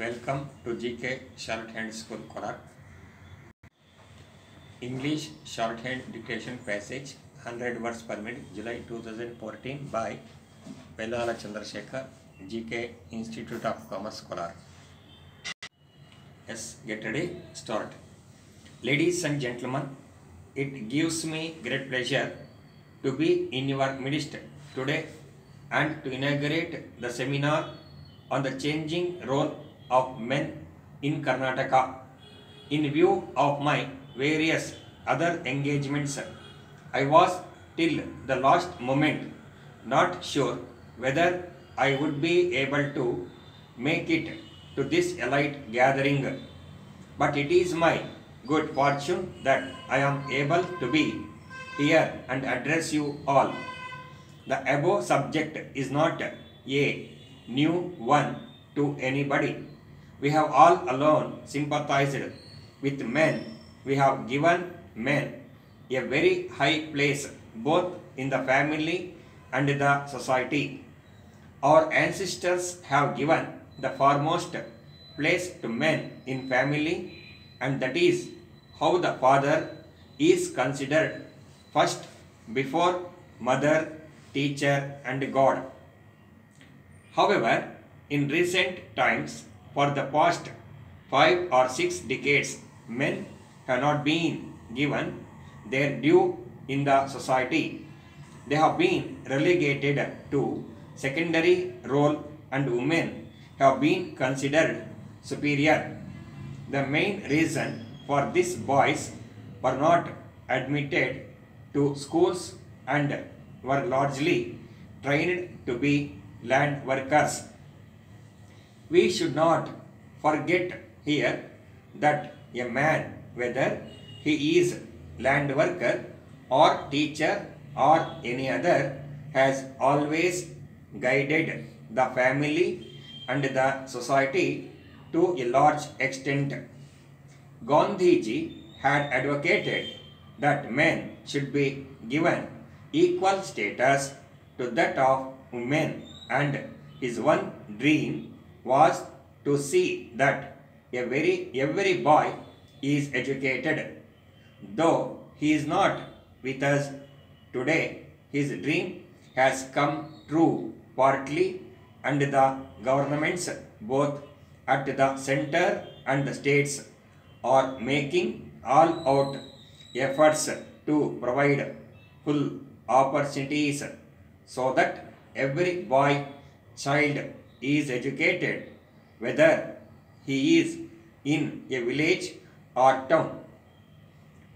Welcome to GK Shorthand School Korak. English Shorthand Dictation Passage 100 words per minute July 2014 by Velala Chandrasekhar GK Institute of Commerce Korak. Yes, get ready, start. Ladies and gentlemen, it gives me great pleasure to be in your midst today and to inaugurate the seminar on the changing role of men in Karnataka. In view of my various other engagements, I was till the last moment not sure whether I would be able to make it to this elite gathering. But it is my good fortune that I am able to be here and address you all. The above subject is not a new one to anybody. We have all alone sympathized with men. We have given men a very high place both in the family and the society. Our ancestors have given the foremost place to men in family and that is how the father is considered first before mother, teacher and God. However, in recent times, for the past five or six decades, men have not been given their due in the society. They have been relegated to secondary role and women have been considered superior. The main reason for this boys were not admitted to schools and were largely trained to be land workers. We should not forget here that a man, whether he is land worker or teacher or any other, has always guided the family and the society to a large extent. Gandhiji had advocated that men should be given equal status to that of women and his one dream was to see that a very every boy is educated though he is not with us today. His dream has come true partly and the governments both at the center and the states are making all out efforts to provide full opportunities so that every boy child is educated whether he is in a village or town.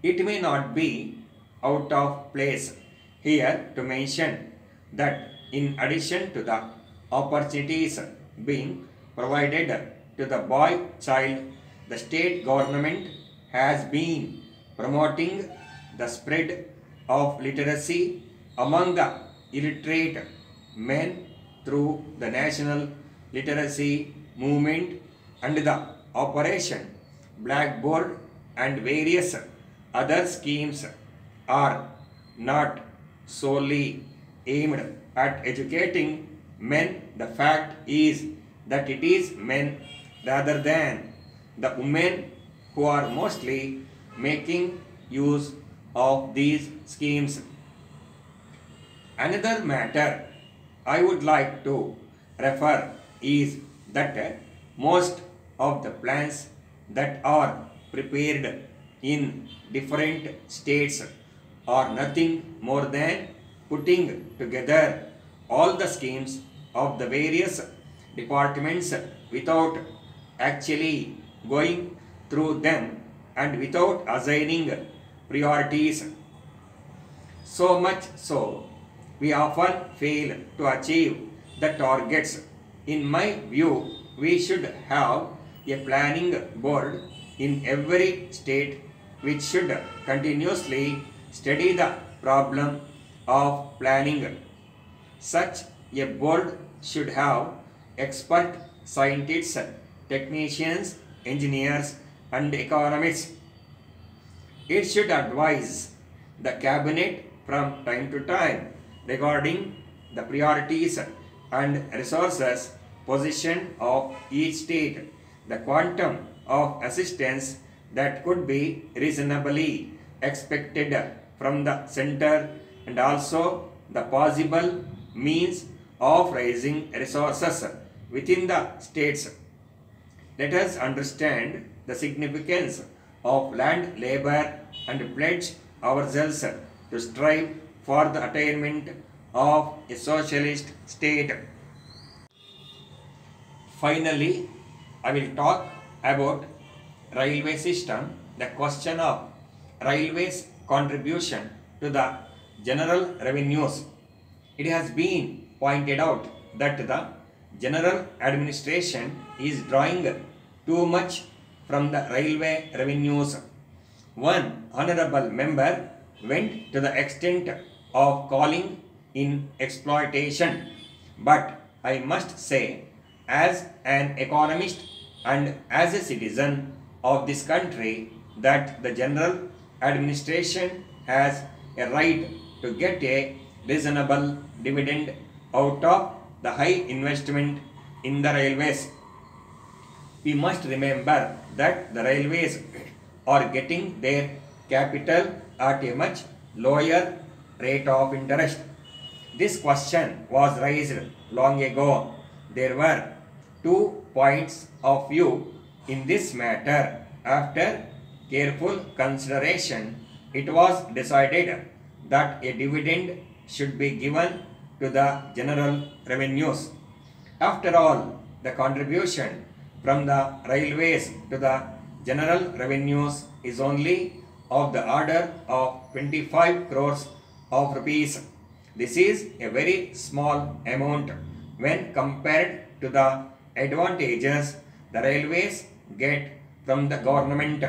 It may not be out of place here to mention that in addition to the opportunities being provided to the boy child the state government has been promoting the spread of literacy among the illiterate men through the national literacy movement and the operation blackboard and various other schemes are not solely aimed at educating men. The fact is that it is men rather than the women who are mostly making use of these schemes. Another matter I would like to refer is that most of the plans that are prepared in different states are nothing more than putting together all the schemes of the various departments without actually going through them and without assigning priorities. So much so we often fail to achieve the targets. In my view, we should have a planning board in every state which should continuously study the problem of planning. Such a board should have expert scientists, technicians, engineers and economists. It should advise the cabinet from time to time regarding the priorities and resources position of each state the quantum of assistance that could be reasonably expected from the center and also the possible means of raising resources within the states. Let us understand the significance of land labor and pledge ourselves to strive for the attainment of a socialist state. Finally, I will talk about railway system, the question of railways contribution to the general revenues. It has been pointed out that the general administration is drawing too much from the railway revenues. One honorable member went to the extent of calling in exploitation. But I must say, as an economist and as a citizen of this country, that the general administration has a right to get a reasonable dividend out of the high investment in the railways. We must remember that the railways are getting their capital at a much lower rate of interest. This question was raised long ago. There were two points of view in this matter. After careful consideration, it was decided that a dividend should be given to the general revenues. After all, the contribution from the railways to the general revenues is only of the order of 25 crores of rupees. This is a very small amount when compared to the advantages the railways get from the government.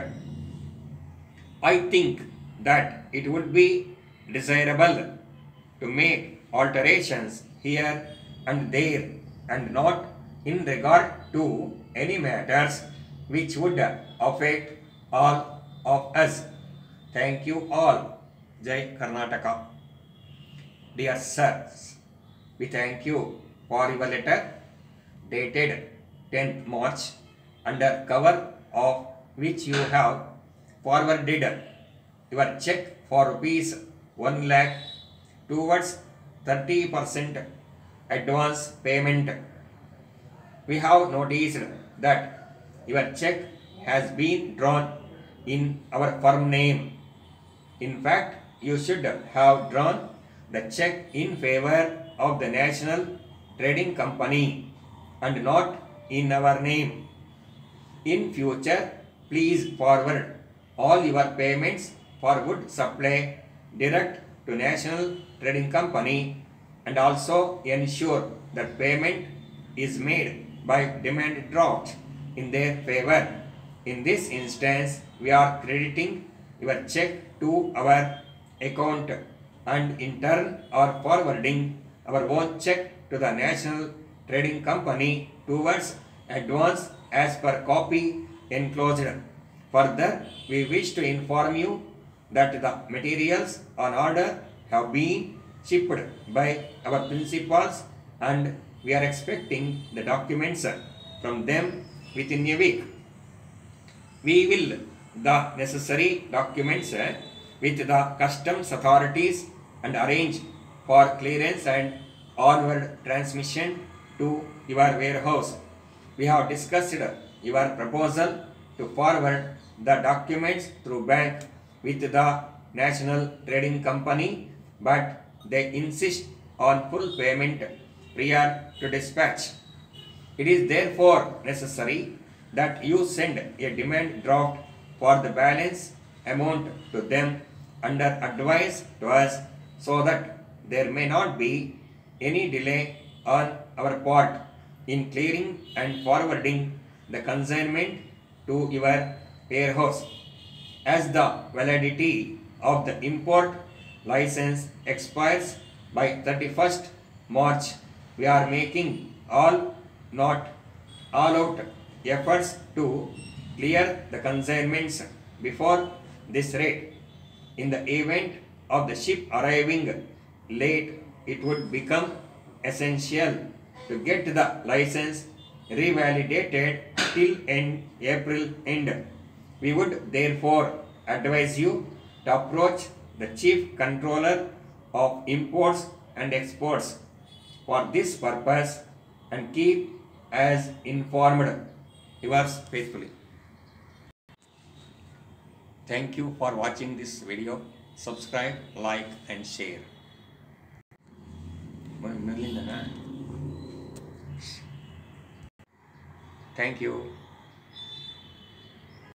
I think that it would be desirable to make alterations here and there and not in regard to any matters which would affect all of us. Thank you all. Jai Karnataka. Dear sirs, we thank you for your letter dated 10th March under cover of which you have forwarded your check for rupees 1 lakh towards 30% advance payment. We have noticed that your check has been drawn in our firm name. In fact, you should have drawn the check in favor of the National Trading Company and not in our name. In future, please forward all your payments for wood supply direct to National Trading Company and also ensure that payment is made by demand draft in their favor. In this instance, we are crediting your check to our account and in turn are forwarding our own check to the National Trading Company towards advance as per copy enclosed. Further, we wish to inform you that the materials on order have been shipped by our principals and we are expecting the documents from them within a week. We will the necessary documents with the customs authorities and arrange for clearance and onward transmission to your warehouse. We have discussed your proposal to forward the documents through bank with the National Trading Company but they insist on full payment prior to dispatch. It is therefore necessary that you send a demand draft for the balance amount to them under advice to us so that there may not be any delay on our part in clearing and forwarding the consignment to your warehouse. As the validity of the import license expires by 31st March, we are making all not all out efforts to clear the consignments before this rate. In the event of the ship arriving late, it would become essential to get the license revalidated till end April end. We would therefore advise you to approach the Chief Controller of Imports and Exports for this purpose and keep as informed. Yours faithfully. Thank you for watching this video. Subscribe, like and share. Thank you.